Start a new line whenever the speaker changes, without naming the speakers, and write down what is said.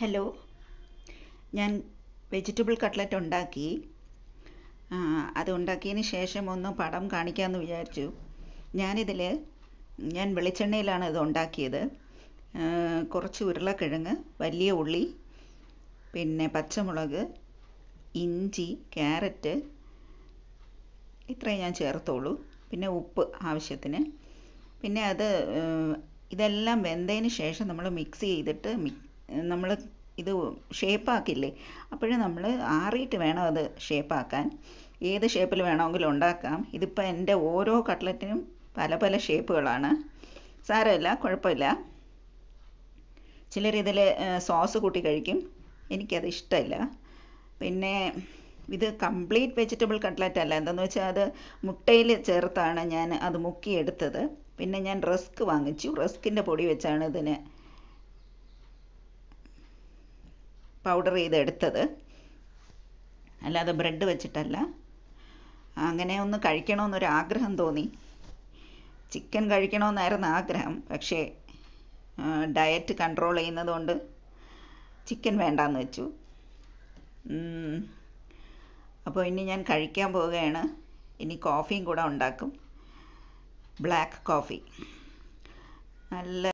Hello ഞാൻ vegetable cutlet ഉണ്ടാക്കി. അത് ഉണ്ടാക്കിയതിന് ശേഷം ഒന്ന് പടം കാണിക്കാമെന്ന് വിചാരിച്ചു. ഞാനിതിൽ ഞാൻ വെളിച്ചെണ്ണയിലാണ് ഇത് ഉണ്ടാക്കിയത്. കുറച്ച് ഉരുളക്കിഴങ്ങ് വലിയ ഉള്ളി പിന്നെ പച്ചമുളക് ഇഞ്ചി ക്യാരറ്റ് ഇത്രയും ഞാൻ ചേർത്തോളൂ. പിന്നെ ഉപ്പ് ആവശ്യത്തിന്. പിന്നെ അത് ഇതെല്ലാം വെന്തതിന് ശേഷം നമ്മൾ മിക്സ് ചെയ്തിട്ട് നമ്മൾ ഇത് ഷേപ്പാക്കില്ലേ? അപ്പോൾ നമ്മൾ ആറിയിട്ട് വേണം അത് ഷേപ്പാക്കാൻ. ഏത് ഷേപ്പിൽ വേണമെങ്കിലും ഉണ്ടാക്കാം. ഇതിപ്പോൾ എന്റെ ഓരോ കട്ട്ലറ്റിനും പല പല ഷേപ്പുകളാണ്. സാരമില്ല കുഴപ്പമില്ല. ചിലർ ഇതിൽ സോസ് കൂട്ടി കഴിക്കും. എനിക്കത് ഇഷ്ടമില്ല. പിന്നെ ഇത് കംപ്ലീറ്റ് വെജിറ്റബിൾ കട്ട്ലറ്റ് അല്ല. എന്താണെന്ന് വെച്ചാൽ അത് മുട്ടയിൽ ചേർത്താണ് ഞാൻ അത് മുക്കിയെടുത്തത്. പിന്നെ ഞാൻ റസ്ക് വാങ്ങിച്ചു. റസ്കിന്റെ പൊടി വെച്ചാണ് ഇതിന് പൗഡർ ചെയ്തെടുത്തത്. അല്ലാതെ ബ്രെഡ് വെച്ചിട്ടല്ല. അങ്ങനെ ഒന്ന് കഴിക്കണമെന്നൊരു ആഗ്രഹം തോന്നി. ചിക്കൻ കഴിക്കണമെന്നായിരുന്നു ആഗ്രഹം. പക്ഷേ ഡയറ്റ് കൺട്രോൾ ചെയ്യുന്നതുകൊണ്ട് ചിക്കൻ വേണ്ടാന്ന് വെച്ചു. അപ്പോൾ ഇനി ഞാൻ കഴിക്കാൻ പോവുകയാണ്. ഇനി കോഫിയും കൂടെ ഉണ്ടാക്കും. ബ്ലാക്ക് കോഫി നല്ല